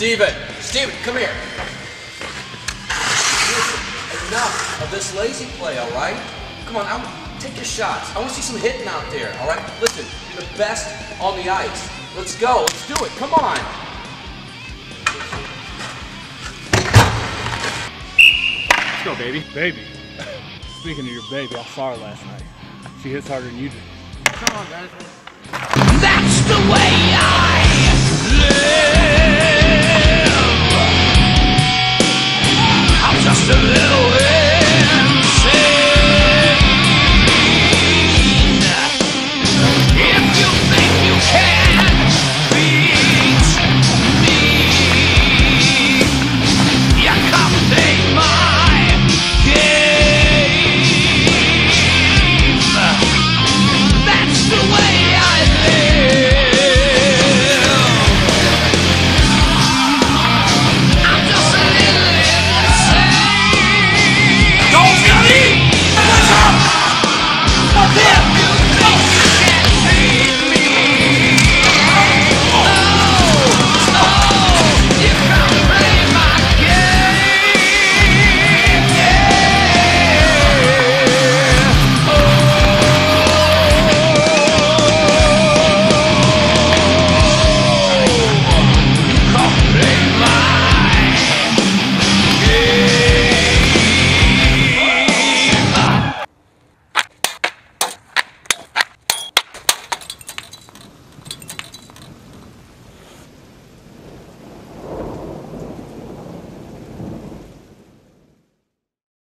Steven, Steven, come here. Enough of this lazy play, all right? Come on, I'm take your shots. I want to see some hitting out there, all right? Listen, you're the best on the ice. Let's go. Let's do it. Come on. Let's go, baby. Baby. Speaking of your baby, I saw her last night. She hits harder than you do. Come on, guys. That's the way.